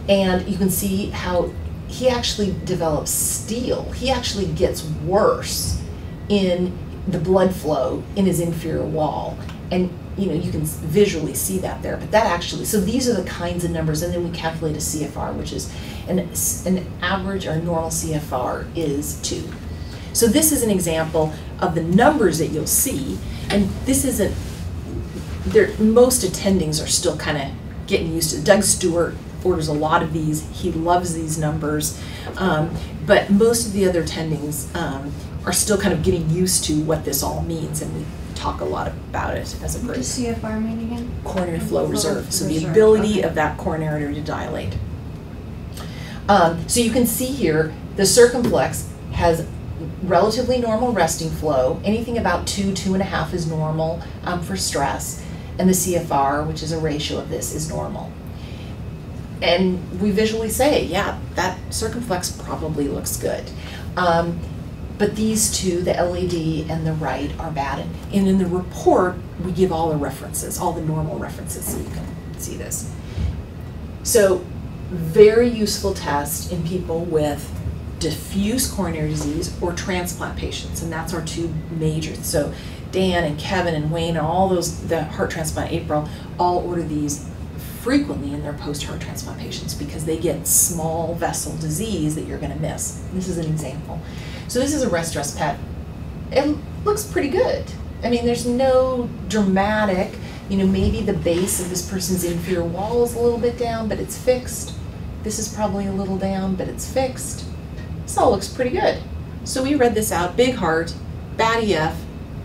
and you can see how he actually develops steal. He actually gets worse in the blood flow in his inferior wall. And you know, you can visually see that there, but that actually, so these are the kinds of numbers, and then we calculate a CFR, which is an, an average or normal CFR is two. So this is an example of the numbers that you'll see, and this isn't, there, most attendings are still kind of getting used to. Doug Stewart orders a lot of these. He loves these numbers. Um, but most of the other attendings um, are still kind of getting used to what this all means, and we talk a lot about it as a group. What does CFR mean again? Coronary flow reserve, so the ability okay. of that coronary artery to dilate. Um, so you can see here, the circumflex has relatively normal resting flow. Anything about two, two and a half is normal um, for stress. And the CFR, which is a ratio of this, is normal. And we visually say, yeah, that circumflex probably looks good. Um, but these two, the LAD and the right, are bad. And- in the report, we give all the references, all the normal references, so you can see this. So, very useful test in people with diffuse coronary disease or transplant patients, and that's our two majors. So, Dan and Kevin and Wayne and all those, the heart transplant April, all order these frequently in their post-heart transplant patients because they get small vessel disease that you're gonna miss. This is an example. So this is a rest dress pet. It looks pretty good. I mean, there's no dramatic, you know, maybe the base of this person's inferior wall is a little bit down, but it's fixed. This is probably a little down, but it's fixed. This all looks pretty good. So we read this out, big heart, bad EF,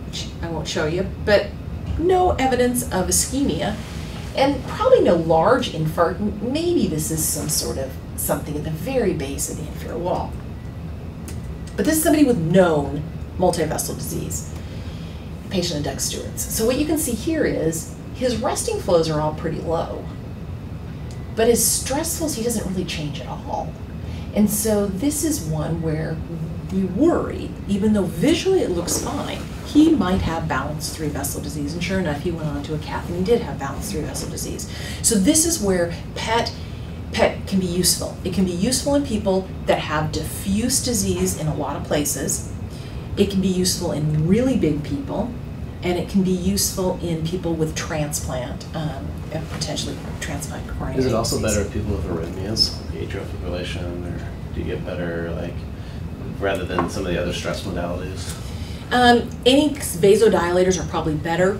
which I won't show you, but no evidence of ischemia, and probably no large infarct. Maybe this is some sort of something at the very base of the inferior wall. But this is somebody with known multivessel disease, patient of Doug Stewart's. So what you can see here is his resting flows are all pretty low, but his stress flows, he doesn't really change at all. And so this is one where we worry, even though visually it looks fine, he might have balanced three vessel disease. And sure enough, he went on to a cath and he did have balanced three vessel disease. So this is where PET PET can be useful. It can be useful in people that have diffuse disease in a lot of places. It can be useful in really big people, and it can be useful in people with transplant, um, and potentially transplant coronary Is it also better if people with arrhythmias, like atrial fibrillation, or do you get better, like, rather than some of the other stress modalities? Um, any vasodilators are probably better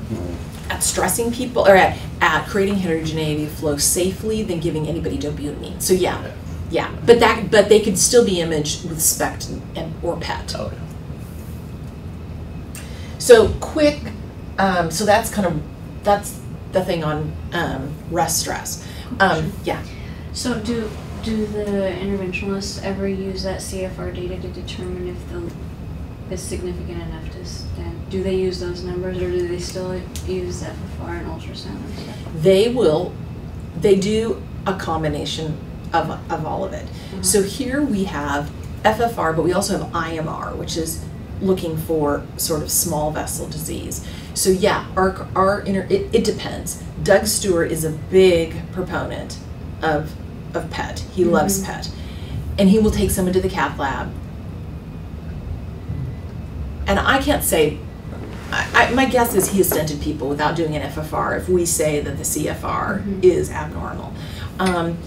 at stressing people or at, at creating heterogeneity of flow safely than giving anybody dopamine. So yeah, Okay. yeah, but that but they could still be imaged with SPECT and, and or PET. Oh, yeah. So quick, um, so that's kind of that's the thing on um, rest stress. Um, yeah. So do, do the interventionalists ever use that CFR data to determine if the, is significant enough to stent? Do they use those numbers or do they still use FFR and ultrasound and stuff? they will they do a combination of, of all of it so here we have ffr but we also have imr which is looking for sort of small vessel disease so yeah our, our inner it, it depends doug stewart is a big proponent of of pet he loves Mhm. pet and he will take someone to the cath lab and i can't say I, I, my guess is he has stented people without doing an FFR if we say that the CFR Mhm. is abnormal. Um,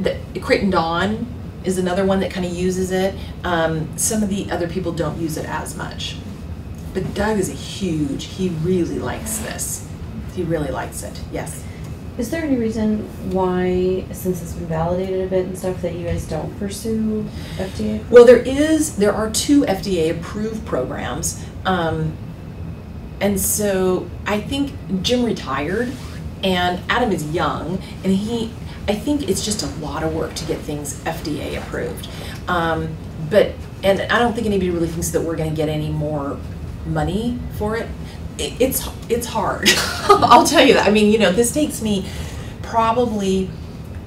the Creighton Don is another one that kind of uses it. Um, some of the other people don't use it as much. But Doug is a huge, he really likes this. He really likes it, yes. Is there any reason why, since it's been validated a bit and stuff, that you guys don't pursue FDA? Well, there is, there are two FDA-approved programs. Um, and so I think Jim retired and Adam is young and he, I think it's just a lot of work to get things FDA approved. Um, but, and I don't think anybody really thinks that we're gonna get any more money for it. it it's, it's hard. *laughs* I'll tell you that. I mean, you know, this takes me probably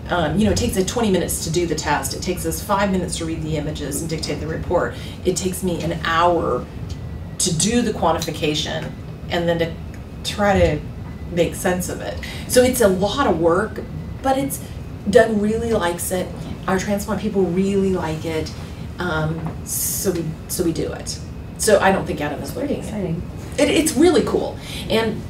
um, you know, it takes us 20 minutes to do the test. It takes us five minutes to read the images and dictate the report. It takes me an hour to do the quantification and then to try to make sense of it. So it's a lot of work, but it's Doug really likes it. Our transplant people really like it. Um, so we so we do it. So I don't think Adam is at it, it's really cool. And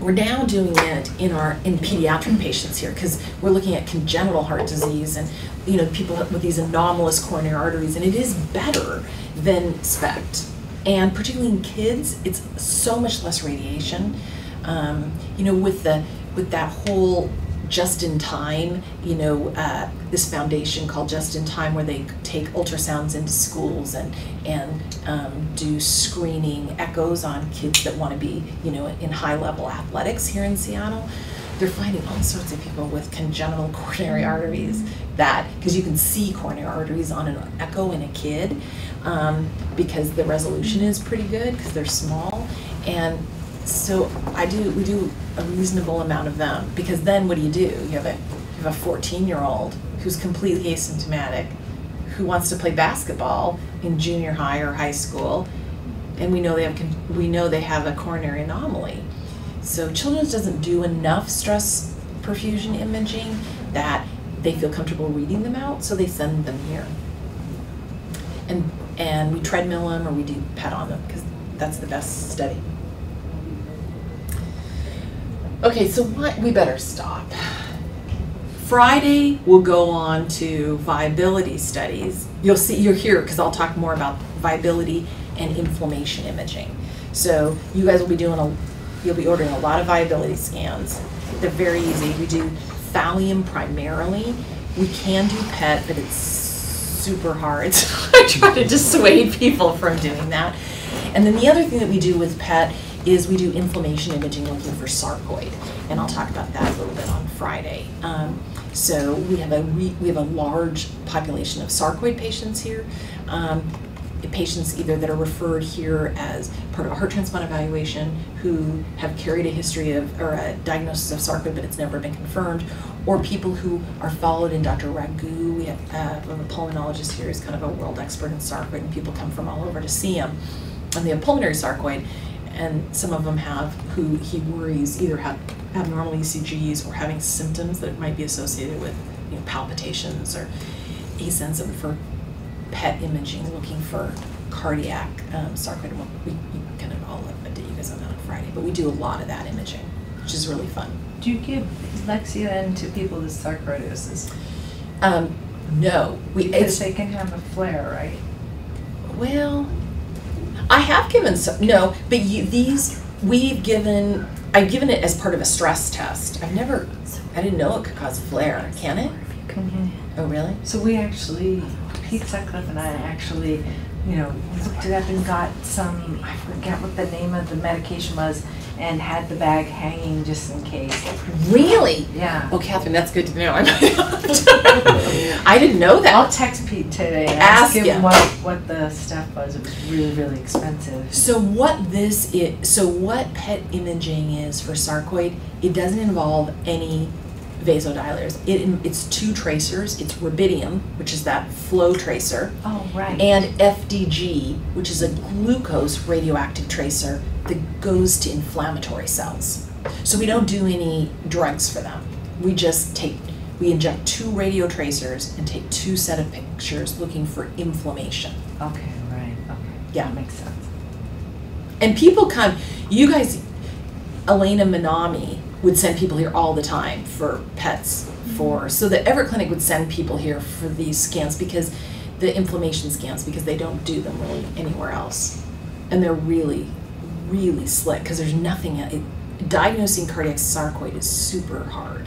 we're now doing it in our in pediatric patients here because we're looking at congenital heart disease and you know people with these anomalous coronary arteries and it is better than SPECT. And particularly in kids, it's so much less radiation. Um, you know, with the with that whole just in time, you know, uh, this foundation called Just in Time, where they take ultrasounds into schools and and um, do screening echoes on kids that want to be, you know, in high level athletics here in Seattle. They're finding all sorts of people with congenital *laughs* coronary arteries that because you can see coronary arteries on an echo in a kid um, because the resolution is pretty good because they're small and so I do, we do a reasonable amount of them, because then what do you do? You have a, you have a fourteen-year-old who's completely asymptomatic, who wants to play basketball in junior high or high school, and we know they have, we know they have a coronary anomaly. So Children's doesn't do enough stress perfusion imaging that they feel comfortable reading them out, so they send them here. And, and we treadmill them or we do pet on them, because that's the best study. Okay, so what, we better stop. Friday, we'll go on to viability studies. You'll see, you're here, because I'll talk more about viability and inflammation imaging. So you guys will be doing a, you'll be ordering a lot of viability scans. They're very easy. We do thallium primarily. We can do PET, but it's super hard. *laughs* I try to dissuade people from doing that. And then the other thing that we do with PET is we do inflammation imaging looking for sarcoid, and I'll talk about that a little bit on Friday. Um, so we have a we have a large population of sarcoid patients here. Um, patients either that are referred here as part of a heart transplant evaluation who have carried a history of or a diagnosis of sarcoid but it's never been confirmed or people who are followed in Dr. Raghu. We have, uh, a pulmonologist here who's kind of a world expert in sarcoid and people come from all over to see him. And they have pulmonary sarcoid and some of them have who he worries either have abnormal ECGs or having symptoms that might be associated with you know, palpitations or he sends them for PET imaging looking for cardiac um, sarcoid. We, we kind of all update you guys on that on Friday, but we do a lot of that imaging, which is really fun. Do you give Lexiscan to people with sarcoidosis? Um, no, we Because they can have a flare, right? well, I have given some no, but you, these we've given. I've given it as part of a stress test. I've never. I didn't know it could cause a flare. Can it? Oh, really? So we actually, Pete Sutcliffe and I actually, you know, looked it up and got some, I forget what the name of the medication was, and had the bag hanging just in case. Really? Yeah. Oh, Catherine, that's good to know. *laughs* I didn't know that. I'll text Pete today and Ask ask him him. what, what the stuff was. It was really, really expensive. So what this is, so what PET imaging is for sarcoid, it doesn't involve any vasodilators. It, it's two tracers. It's rubidium, which is that flow tracer, Oh, right. and FDG, which is a glucose radioactive tracer that goes to inflammatory cells. So we don't do any drugs for them. We just take, we inject two radio tracers and take two set of pictures looking for inflammation. Okay, right, okay. Yeah. That makes sense. And people come, you guys, Elena Minami would send people here all the time for pets for, mm-hmm. so the Everett Clinic would send people here for these scans because, the inflammation scans, because they don't do them really anywhere else. And they're really, really slick, because there's nothing, it, diagnosing cardiac sarcoid is super hard.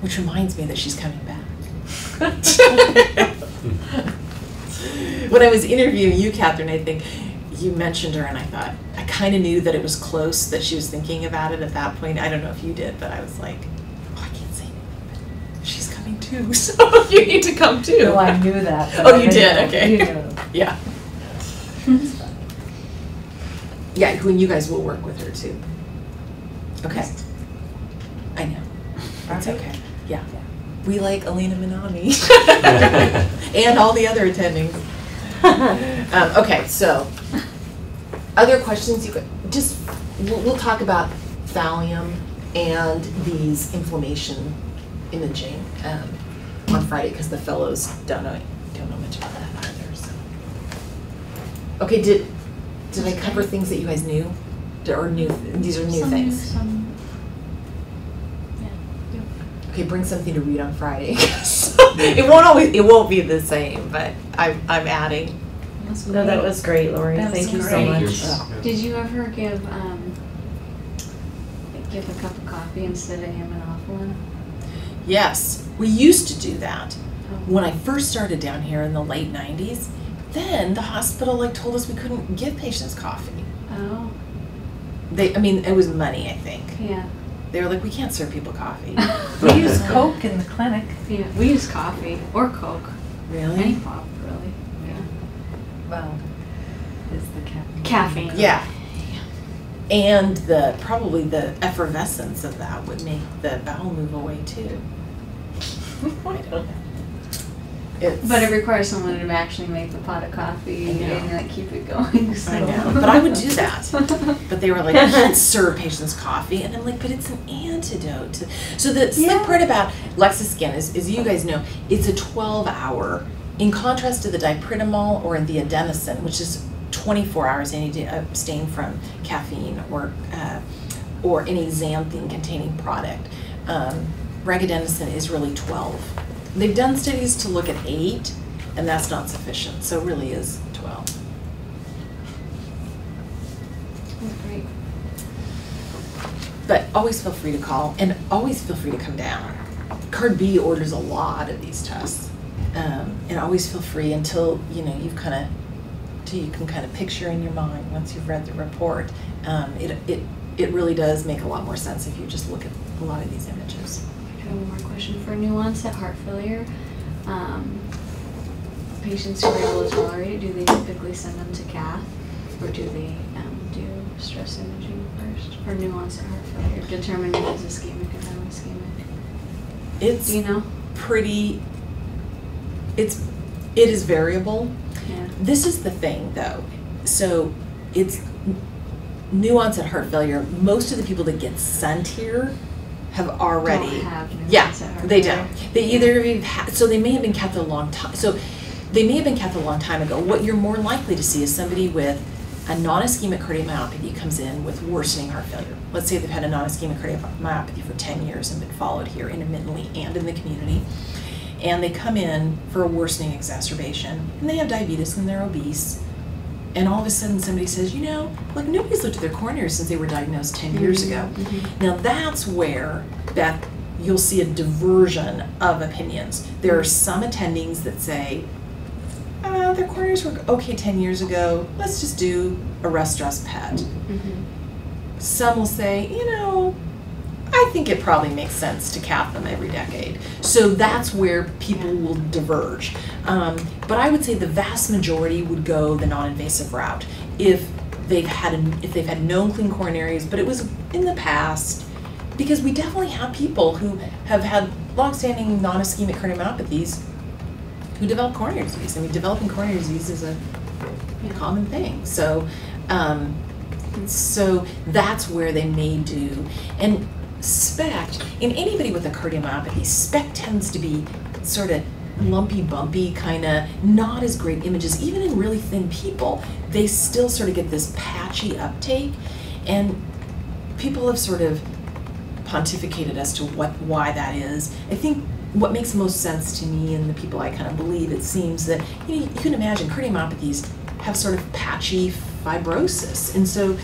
Which reminds me that she's coming back. *laughs* *laughs* when I was interviewing you, Catherine, I think you mentioned her, and I thought I kind of knew that it was close that she was thinking about it at that point. I don't know if you did, but I was like, oh, I can't say anything, but she's coming too, *laughs* so you need to come too. No, I knew that. Oh, you didn't know- okay. You knew. *laughs* Yeah, yeah, when you guys will work with her too. Okay. I know. That's Right? okay. Yeah. We like Alina Minami *laughs* and all the other attendings. Um, okay, so, other questions you could, just, we'll, we'll talk about thallium and these inflammation imaging, um, on Friday, because the fellows don't know, don't know much about that either, so. Okay, did, did I cover things that you guys knew? Or new, these are new Some things? Some. Yeah. Okay, bring something to read on Friday. *laughs* it won't always, it won't be the same, but I'm, I'm adding. That's No, that was great, Lori. That Thank you so great. much. Thank you. Did you ever give um give a cup of coffee instead of aminophylline? Yes, we used to do that Oh. when I first started down here in the late '90s. Then the hospital like told us we couldn't give patients coffee. Oh, They, I mean, it was money. I think yeah. they were like, we can't serve people coffee. *laughs* We use *laughs* Coke in the clinic. Yeah, we use coffee or Coke. Any really? pop, really. Yeah. Well, is the caffeine. Caffeine. Yeah. And the probably the effervescence of that would make the bowel move away too. *laughs* I don't know. It's, But it requires someone to actually make the pot of coffee and like keep it going. So. I know, but I would do that. *laughs* But they were like, you can't serve patients coffee. And I'm like, but it's an antidote. So the slick part about Lexiscan is, is you guys know, it's a 12 hour, in contrast to the dipyridamole or the adenosine, which is 24 hours, you need to abstain from caffeine or, uh, or any xanthine containing product. Um, Regadenoson is really 12. They've done studies to look at eight, and that's not sufficient, so it really is 12. That's great. But always feel free to call and always feel free to come down. Card B orders a lot of these tests. Um, and always feel free until, you know, you've kind of, till you can kind of picture in your mind once you've read the report. Um, it, it, it really does make a lot more sense if you just look at a lot of these images. I have one more question for nuance at heart failure. Um, patients who are able to tolerate it, do they typically send them to cath or do they um, do stress imaging first for nuance at heart failure? Determine if it's ischemic or non-ischemic. It's Do you know? pretty, it's, it is variable. Yeah. This is the thing, though. So it's nuance at heart failure. Most of the people that get sent here have already yeah, they failure. don't. They either have so they may have been kept a long time. So they may have been kept a long time ago. What you're more likely to see is somebody with a non-ischemic cardiomyopathy comes in with worsening heart failure. Let's say they've had a non-ischemic cardiomyopathy for 10 years and been followed here intermittently and in the community. And they come in for a worsening exacerbation and they have diabetes and they're obese. And all of a sudden somebody says, you know, look, nobody's looked at their coronaries since they were diagnosed 10 years ago. Mhm. Now that's where Beth, you'll see a diversion of opinions. There are some attendings that say, uh, their coronaries were okay 10 years ago, let's just do a rest stress PET. Mhm. Some will say, you know, I think it probably makes sense to cap them every decade. So that's where people will diverge. Um, but I would say the vast majority would go the non-invasive route if they've had an, if they've had known clean coronaries, but it was in the past. Because we definitely have people who have had longstanding non-ischemic cardiomyopathies who develop coronary disease. I mean, developing coronary disease is a common thing. So, um, so that's where they may do. And SPECT, in anybody with a cardiomyopathy, SPECT tends to be sort of lumpy, bumpy, kind of not as great images. Even in really thin people, they still sort of get this patchy uptake. And people have sort of pontificated as to what, why that is. I think what makes most sense to me and the people I kind of believe, it seems that, you know, you can imagine cardiomyopathies have sort of patchy fibrosis. And so,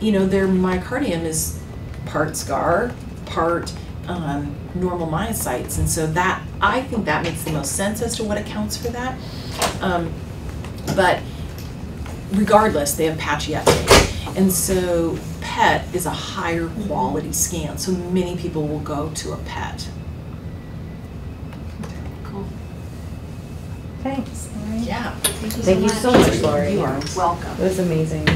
you know, their myocardium is part scar, part um, normal myocytes. And so that, I think that makes the most sense as to what accounts for that. Um, but regardless, they have patchy uptake. And so PET is a higher quality scan. So many people will go to a PET. Cool. Thanks. Yeah. Thank you so Thank you much. so much, Lori. You are welcome. It was amazing.